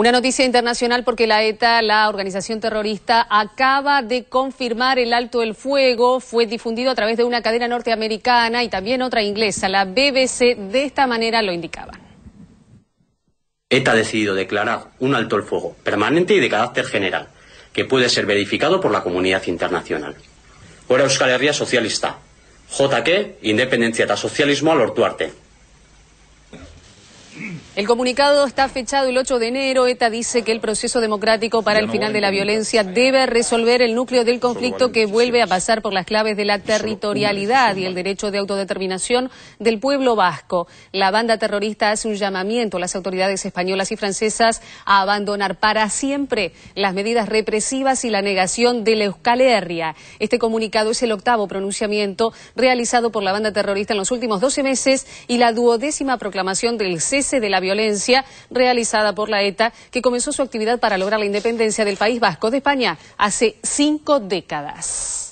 Una noticia internacional porque la ETA, la organización terrorista, acaba de confirmar el alto el fuego. Fue difundido a través de una cadena norteamericana y también otra inglesa. La BBC de esta manera lo indicaba. ETA ha decidido declarar un alto el fuego permanente y de carácter general, que puede ser verificado por la comunidad internacional. Ahora Euskal Herria Socialista, JK, Independencia eta Socialismo lortu arte. El comunicado está fechado el 8 de enero. ETA dice que el proceso democrático para el final de la violencia debe resolver el núcleo del conflicto que vuelve a pasar por las claves de la territorialidad y el derecho de autodeterminación del pueblo vasco. La banda terrorista hace un llamamiento a las autoridades españolas y francesas a abandonar para siempre las medidas represivas y la negación de la Euskal Herria. Este comunicado es el octavo pronunciamiento realizado por la banda terrorista en los últimos 12 meses y la duodécima proclamación del de la violencia realizada por la ETA, que comenzó su actividad para lograr la independencia del País Vasco de España hace cinco décadas.